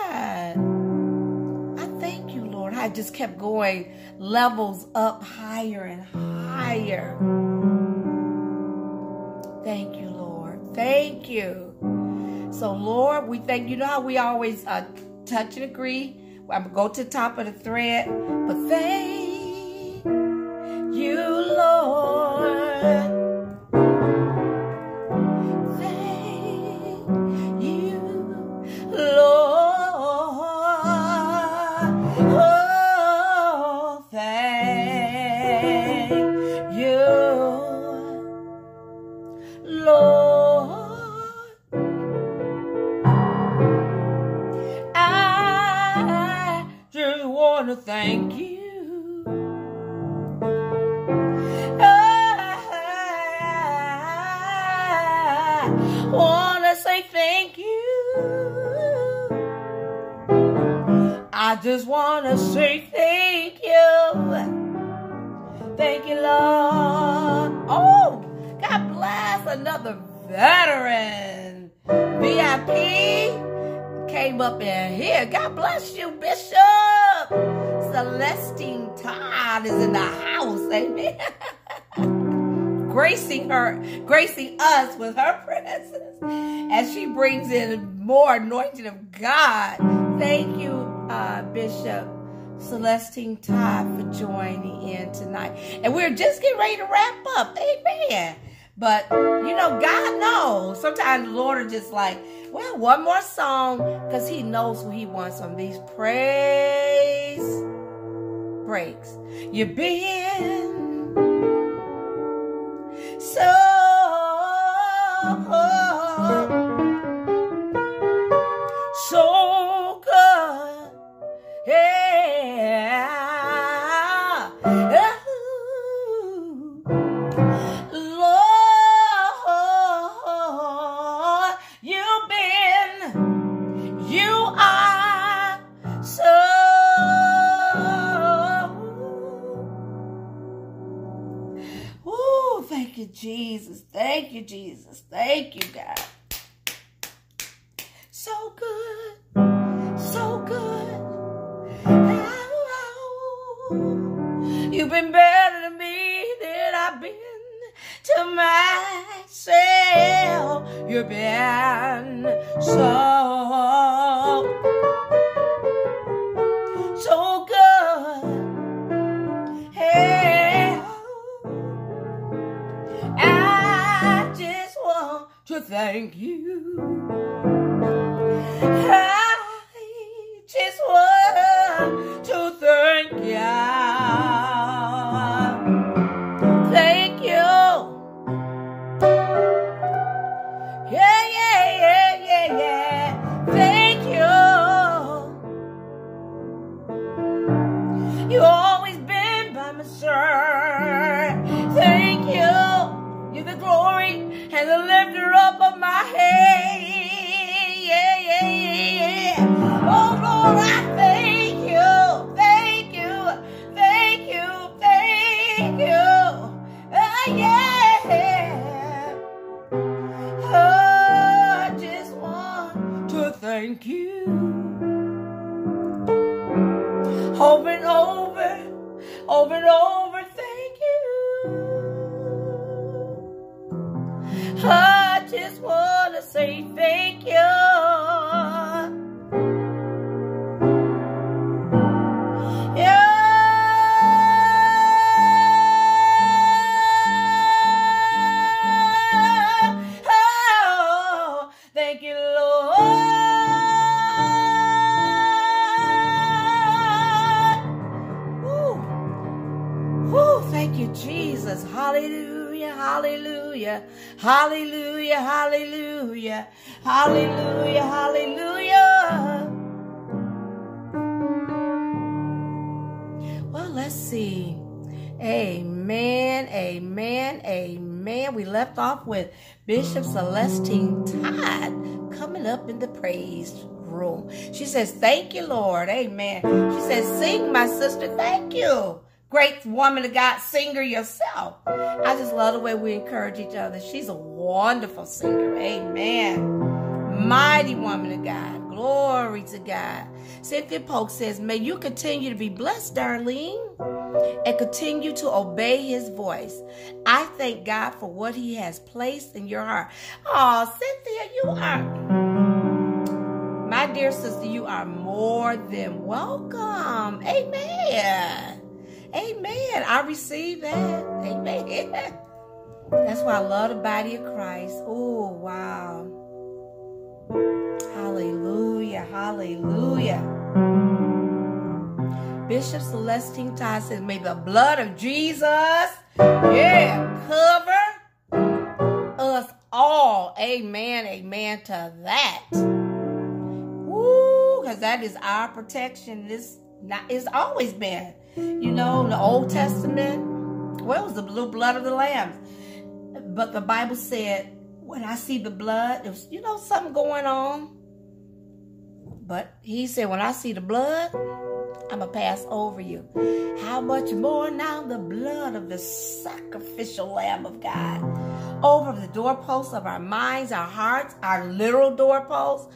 God. I thank you, Lord. I just kept going levels up higher and higher. Thank you, Lord. Thank you. So, Lord, we thank you. know how we always uh, touch and agree. I'm go to the top of the thread. But thank you, Lord. Thank you. I wanna say thank you. I just wanna say thank you. Thank you, Lord. Oh, God bless another veteran. VIP came up in here. God bless you, Bishop. Celestine Todd is in the house. Amen. gracing her, gracing us with her presence as she brings in more anointing of God. Thank you, uh, Bishop Celestine Todd, for joining in tonight. And we're just getting ready to wrap up. Amen. But, you know, God knows. Sometimes the Lord is just like, well, one more song because he knows who he wants on these praise breaks. You're been so so amen, amen. We left off with Bishop Celestine Todd coming up in the praise room. She says, Thank you, Lord. Amen. She says, Sing, my sister. Thank you. Great woman of God, singer yourself. I just love the way we encourage each other. She's a wonderful singer. Amen. Mighty woman of God. Glory to God. Cynthia Polk says, May you continue to be blessed, Darlene, and continue to obey his voice. I thank God for what he has placed in your heart. Oh, Cynthia, you are, my dear sister, you are more than welcome. Amen. Amen. I receive that. Amen. That's why I love the body of Christ. Oh, wow. Hallelujah. Hallelujah. Bishop Celestine Todd says, May the blood of Jesus, yeah, cover us all. Amen. Amen to that. Woo, because that is our protection. This it's always been. You know, in the Old Testament, well, it was the blue blood of the lambs. But the Bible said, when I see the blood, it was, you know something going on. But he said, when I see the blood, I'm going to pass over you. How much more now the blood of the sacrificial Lamb of God over the doorposts of our minds, our hearts, our literal doorposts.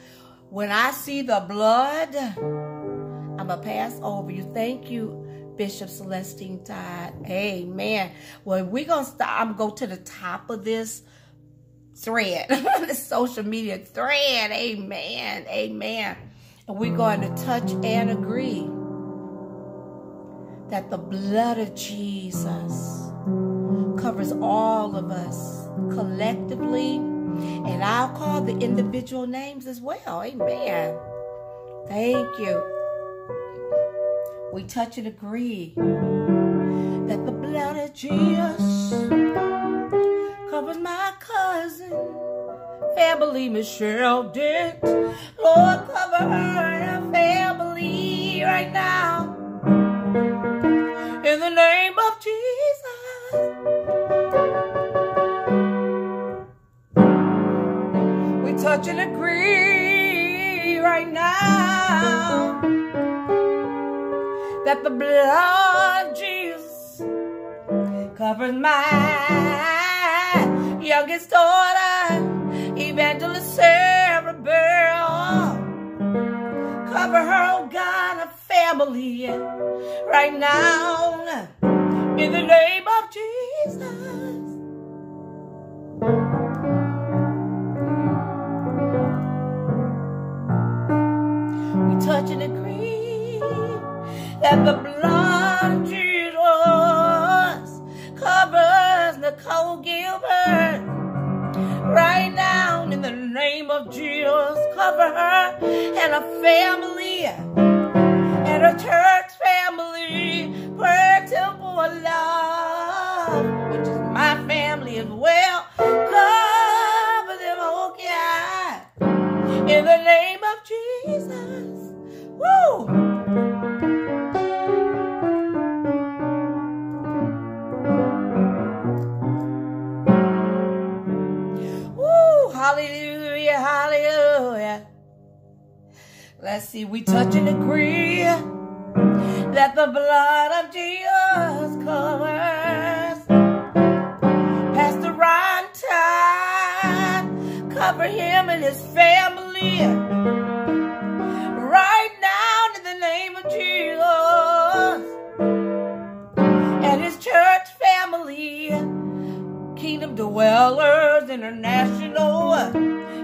When I see the blood, I'm going to pass over you. Thank you, Bishop Celestine Todd. Amen. Well, we're going to start. I'm going to go to the top of this thread, the social media thread. Amen. Amen. And we're going to touch and agree that the blood of Jesus covers all of us collectively. And I'll call the individual names as well. Amen. Thank you. We touch and agree that the blood of Jesus covers my cousin, family Michelle Dent. Lord, cover her and her family right now. Jesus. We touch and agree right now that the blood of Jesus covers my youngest daughter, Evangelist Sarah Bell. Cover her, oh God, family right now in the name of Jesus. We touch and agree that the blood of Jesus covers Nicole Gilbert right now in the name of Jesus, cover her and her family and her church Let's see, we touch and agree that the blood of Jesus covers. Pastor Ron Time, cover him and his family. Right now, in the name of Jesus and his church family. Kingdom Dwellers International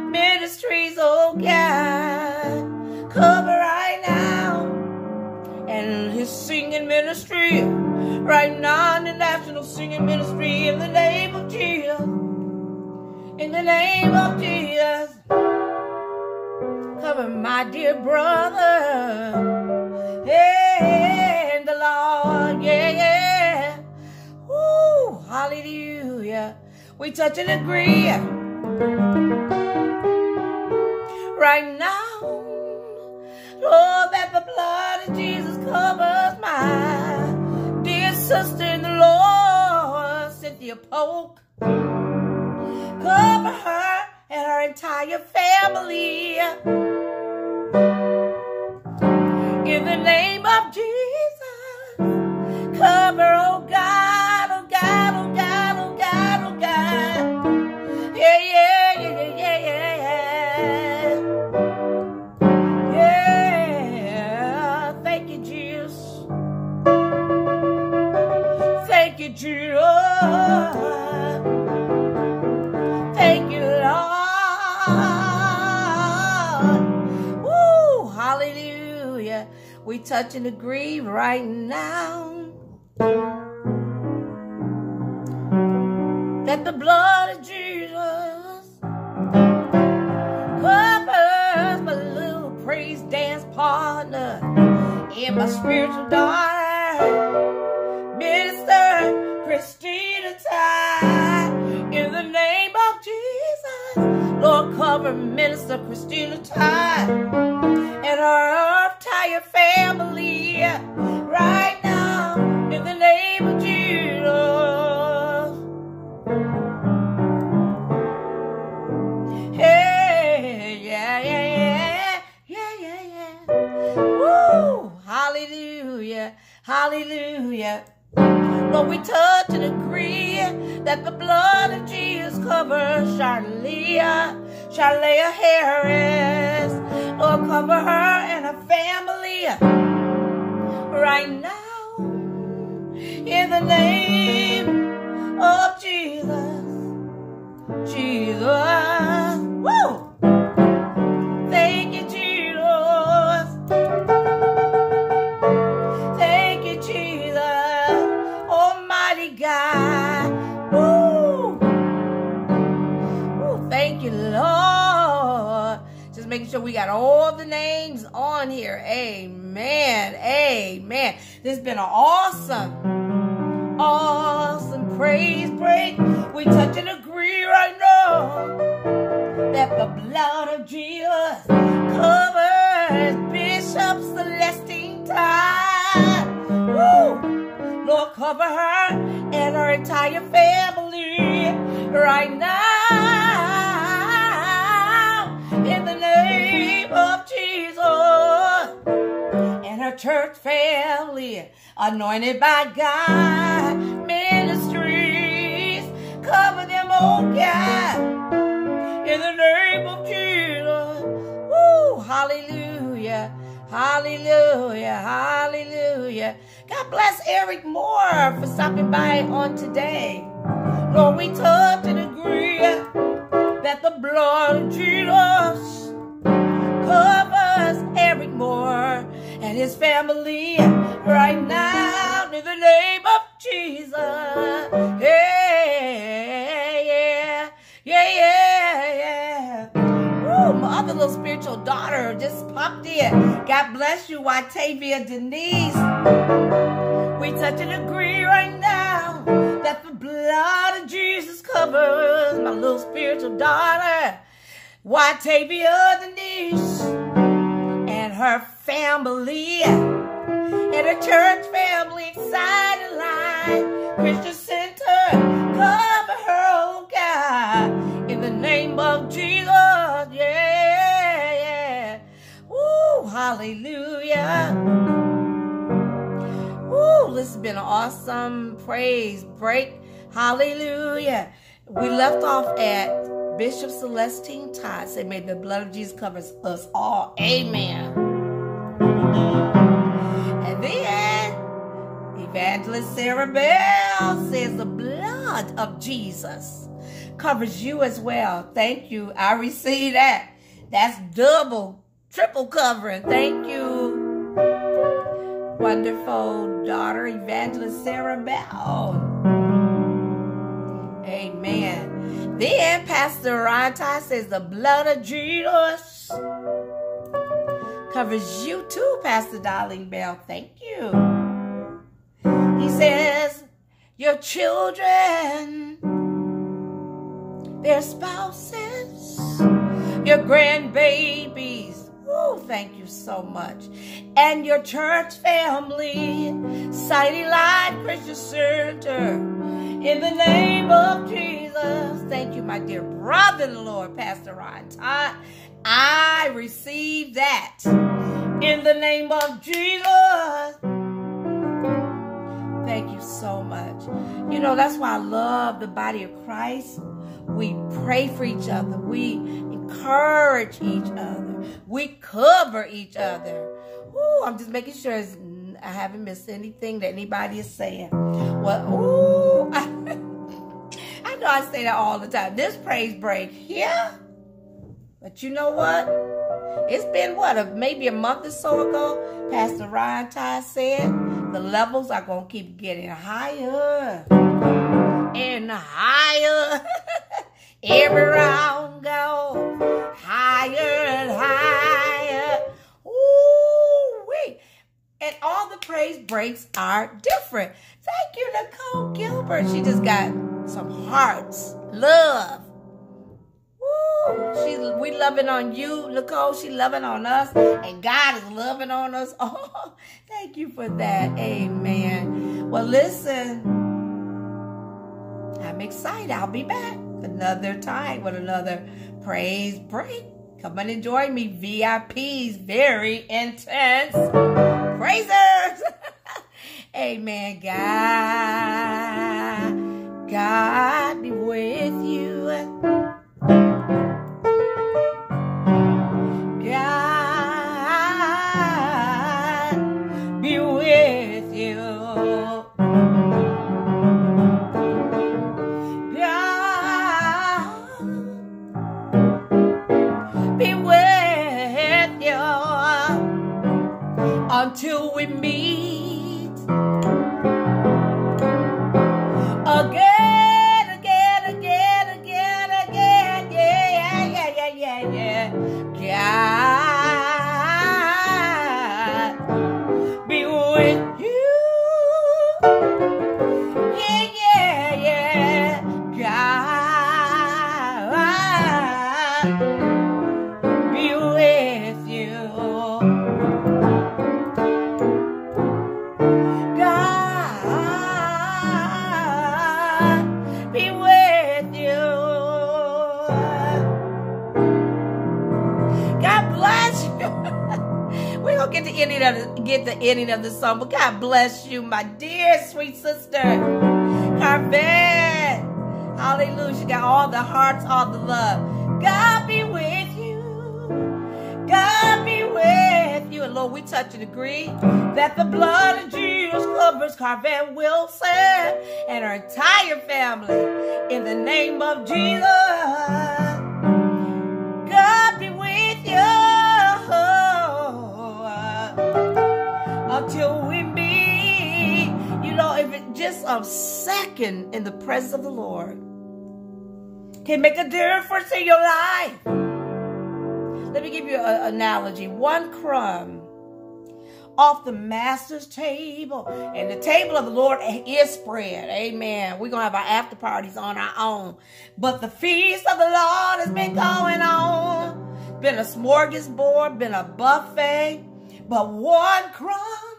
Ministries, oh God, cover right now. And his singing ministry, right now, in the national singing ministry, in the name of Jesus. In the name of Jesus. Cover my dear brother. And the Lord, yeah, yeah. Woo, hallelujah. We touch and agree right now. Lord, that the blood of Jesus covers my dear sister in the Lord, Cynthia Polk. Cover her and her entire family. In the name of Jesus. Cover, touch and agree right now that the blood of Jesus covers my little praise dance partner and my spiritual daughter, Minister Christina Ty. In the name of Jesus, Lord, cover Minister Christina Ty and her entire family right now. In the name of Jesus. Hey, yeah, yeah, yeah, yeah, yeah, yeah. Woo! Hallelujah, hallelujah. Lord, we touch and agree that the blood of Jesus covers Charlia, Charlia Harris. Lord, cover her and her family right now. In the name of Jesus. Jesus. Woo! We got all the names on here. Amen. Amen. This has been an awesome, awesome praise break. We touch and agree right now that the blood of Jesus covers Bishop Celestine Todd. Woo! Lord, cover her and her entire family right now in the name church family, anointed by God ministries. Cover them, oh God, in the name of Jesus. Woo, hallelujah. Hallelujah, hallelujah. God bless Eric Moore for stopping by on today. Lord, we touch and agree that the blood of Jesus covers Eric Moore and his family right now in the name of Jesus. Yeah, yeah, yeah, yeah, yeah. Woo, my other little spiritual daughter just popped in. God bless you, Watavia Denise. We touch and agree right now that the blood of Jesus covers my little spiritual daughter, Watavia Denise, her family, and her church family, excited line, Christian Center, cover her, oh God, in the name of Jesus, yeah, yeah. Woo, hallelujah. Woo, this has been an awesome praise break. Hallelujah. We left off at Bishop Celestine Todd said, May the blood of Jesus covers us all. Amen. Evangelist Sarah Bell says, The blood of Jesus covers you as well. Thank you. I receive that. That's double, triple covering. Thank you wonderful daughter, Evangelist Sarah Bell. Amen. Then Pastor Rontai says the blood of Jesus covers you too, Pastor Darlene Bell. Thank you. Says, your children, their spouses, your grandbabies, Oh, thank you so much. And your church family, Sighty Light Christian Center, in the name of Jesus. Thank you, my dear brother in the Lord, Pastor Ryan Todd. I receive that in the name of Jesus. Thank you so much. You know, that's why I love the body of Christ. We pray for each other. We encourage each other. We cover each other. Ooh, I'm just making sure I haven't missed anything that anybody is saying. Well, ooh, I, I know I say that all the time. This praise break, yeah. But you know what? It's been what, a, maybe a month or so ago, Pastor Ryan Ty said the levels are going to keep getting higher and higher. Every round goes higher and higher. Ooh, wait. And all the praise breaks are different. Thank you, Nicole Gilbert. She just got some hearts, love. She, we loving on you, Nicole. She loving on us. And God is loving on us. Oh, thank you for that. Amen. Well, listen. I'm excited. I'll be back another time with another praise break. Come on and join me. VIPs, very intense praisers. Amen. God, God be with you. Get the ending of the get the ending of the song, but God bless you, my dear sweet sister. Carvet. Hallelujah. She got all the hearts, all the love. God be with you. God be with you. And Lord, we touch and agree that the blood of Jesus covers Carvet Wilson and her entire family. In the name of Jesus. Just second in the presence of the Lord can make a difference in your life. Let me give you an analogy. One crumb off the master's table. And the table of the Lord is spread. Amen. We're going to have our after parties on our own. But the feast of the Lord has been going on. Been a smorgasbord, been a buffet. But one crumb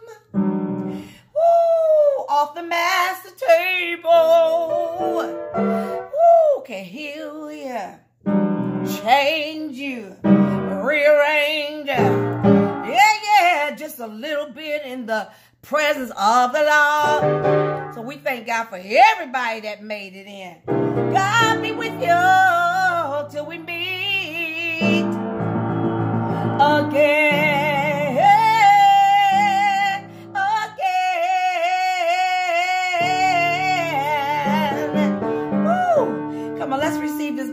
off the master table woo, can heal you, change you, rearrange you. Yeah, yeah, just a little bit in the presence of the Lord. So we thank God for everybody that made it in. God be with you till we meet again.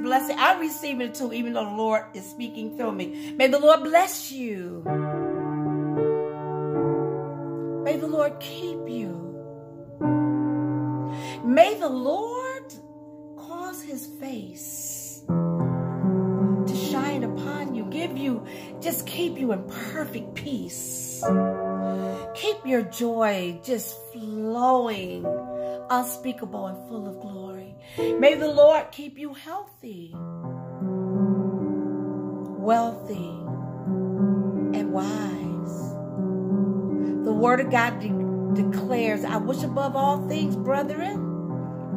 Blessing. I receive it too, even though the Lord is speaking through me. May the Lord bless you. May the Lord keep you. May the Lord cause his face to shine upon you, give you, just keep you in perfect peace. Keep your joy just flowing, unspeakable and full of glory. May the Lord keep you healthy, wealthy, and wise. The word of God de declares, I wish above all things, brethren,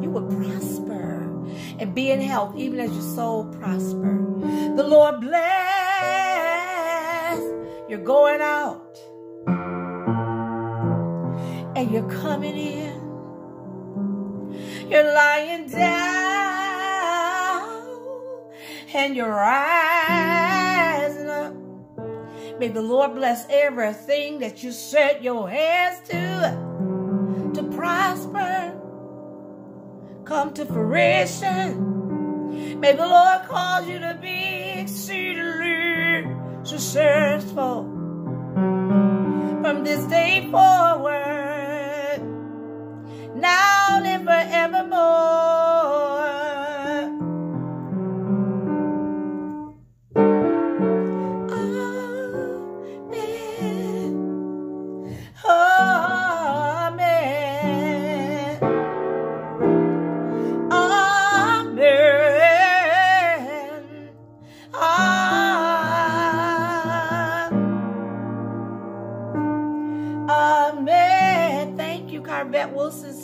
you would prosper and be in health, even as your soul prosper. The Lord bless. You're going out you're coming in. You're lying down and you're rising up. May the Lord bless everything that you set your hands to, to prosper, come to fruition. May the Lord cause you to be exceedingly successful from this day forward, now and forevermore.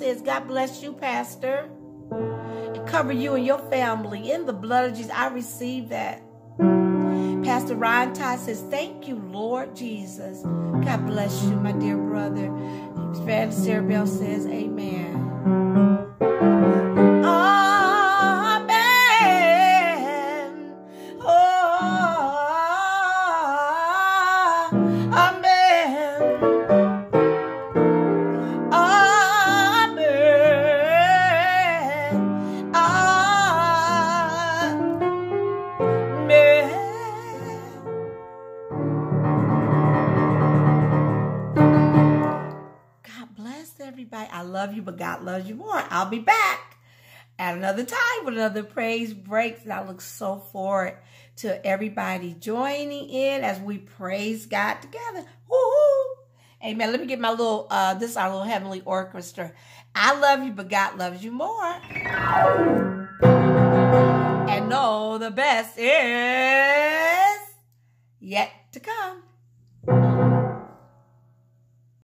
Says, God bless you, Pastor. And cover you and your family in the blood of Jesus. I receive that. Pastor Ryan Ty says, Thank you, Lord Jesus. God bless you, my dear brother. Evangelist Sarah Bell says, Amen. I'll be back at another time with another praise breaks. And I look so forward to everybody joining in as we praise God together. Woo-hoo. Amen. Let me get my little, uh, this is our little heavenly orchestra. I love you, but God loves you more. And know the best is yet to come.